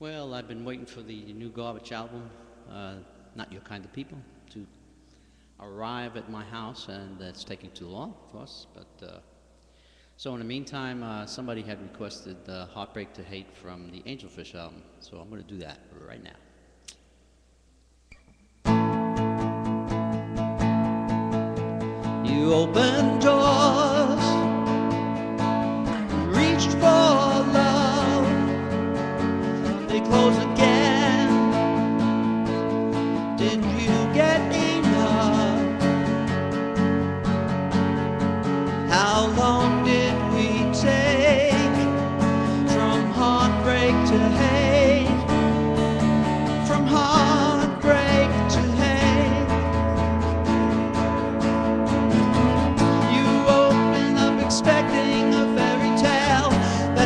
Well, I've been waiting for the new Garbage album, uh, Not Your Kind of People, to arrive at my house, and it's taking too long, of course. But uh, so in the meantime, uh, somebody had requested "Heartbreak to Hate" from the Angelfish album, so I'm going to do that right now. You doors,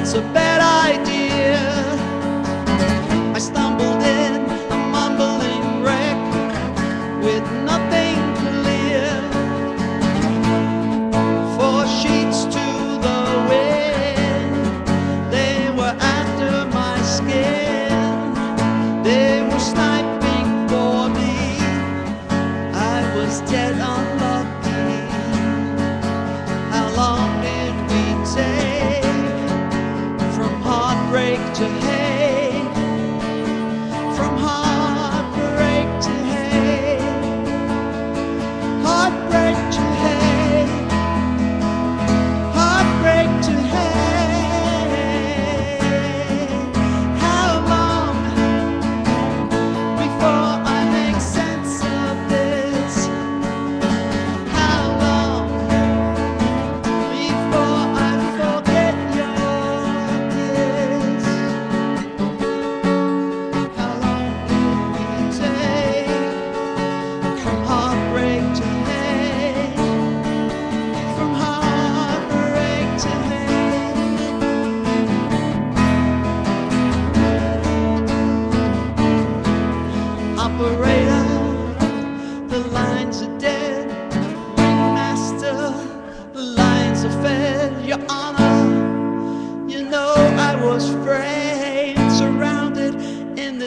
That's a bad idea. To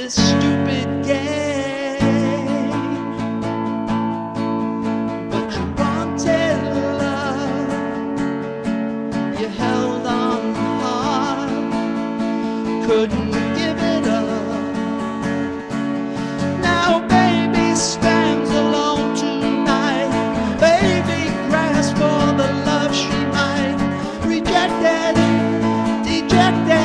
this stupid game. But you wanted love, you held on hard, couldn't give it up. Now, baby stands alone tonight. Baby for the love she might. Rejected, dejected.